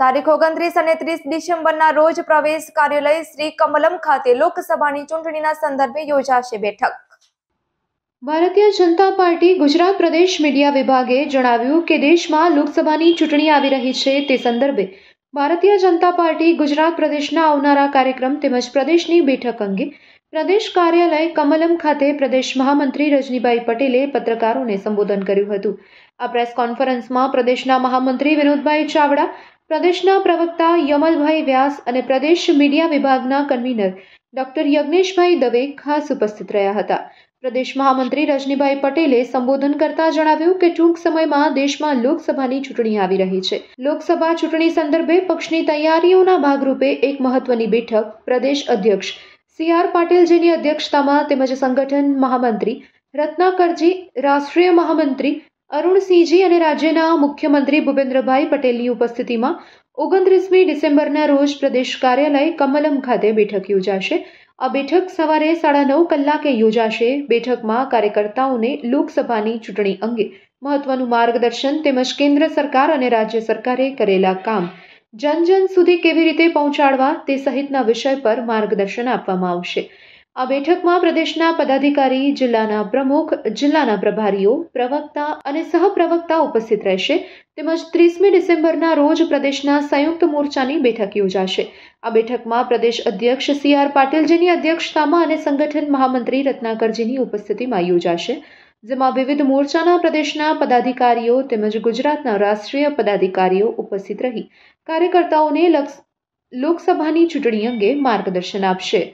તારીખ ઓગણત્રીસ અને ત્રીસ ડિસેમ્બરના રોજ પ્રવેશ કાર્યાલય શ્રી કમલમ ખાતે લોકસભાની ચૂંટણીના સંદર્ભે યોજાશે બેઠક. ભારતીય જનતા પાર્ટી ગુજરાત પ્રદેશ મીડિયા વિભાગે જણાવ્યું કે દેશમાં લોકસભાની ચૂંટણી આવી રહી છે તે સંદર્ભે ભારતીય જનતા પાર્ટી ગુજરાત પ્રદેશના આવનારા કાર્યક્રમ તેમજ પ્રદેશની બેઠક અંગે પ્રદેશ કાર્યાલય કમલમ ખાતે પ્રદેશ મહામંત્રી રજનીભાઈ પટેલે પત્રકારોને સંબોધન કર્યું હતું. આ પ્રેસ કોન્ફરન્સમાં પ્રદેશના મહામંત્રી વિનોદભાઈ ચાવડા પ્રદેશના પ્રવક્તા યમલભાઈ વ્યાસ અને પ્રદેશ મીડિયા વિભાગના કન્વીનર ડોક્ટર યજ્ઞેશભાઈ દવે ખાસ ઉપસ્થિત રહ્યા હતા. પ્રદેશ મહામંત્રી રજનીભાઈ પટેલે સંબોધન કરતા જણાવ્યું કે ટૂંક સમયમાં દેશમાં લોકસભાની ચૂંટણી આવી રહી છે. લોકસભા ચૂંટણી સંદર્ભે પક્ષની તૈયારીઓના ભાગરૂપે એક મહત્વની બેઠક પ્રદેશ અધ્યક્ષ સી આર પાટીલજીની અધ્યક્ષતામાં તેમજ સંગઠન મહામંત્રી રત્નાકરજી રાષ્ટ્રીય મહામંત્રી અરુણસિંહજી અને રાજ્યના મુખ્યમંત્રી ભૂપેન્દ્રભાઈ પટેલની ઉપસ્થિતિમાં ઓગણત્રીસમી ડિસેમ્બરના રોજ પ્રદેશ કાર્યાલય કમલમ ખાતે બેઠક યોજાશે. આ બેઠક સવારે સાડા નવ કલાકે યોજાશે. બેઠકમાં કાર્યકર્તાઓને લોકસભાની ચૂંટણી અંગે મહત્વનું માર્ગદર્શન તેમજ કેન્દ્ર સરકાર અને રાજ્ય સરકારે કરેલા કામ જન જન સુધી કેવી રીતે પહોંચાડવા તે સહિતના વિષય પર માર્ગદર્શન આપવામાં આવશે. આ બેઠકમાં પ્રદેશના પદાધિકારી, જિલ્લાના પ્રમુખ, જિલ્લાના પ્રભારીઓ, પ્રવક્તા અને સહપ્રવક્તા ઉપસ્થિત રહેશે. તેમજ ત્રીસમી ડિસેમ્બરના રોજ પ્રદેશના સંયુક્ત મોરચાની બેઠક યોજાશે. આ બેઠકમાં પ્રદેશ અધ્યક્ષ સી આર પાટીલજીની અધ્યક્ષતામાં અને સંગઠન મહામંત્રી રત્નાકરજીની ઉપસ્થિતિમાં યોજાશે. જેમાં વિવિધ મોરચાના પ્રદેશના પદાધિકારીઓ તેમજ ગુજરાતના રાષ્ટ્રીય પદાધિકારીઓ ઉપસ્થિત રહી. કાર્યકર્તાઓને લોકસભાની ચૂંટણી અંગે માર્ગદર્શન આપશે.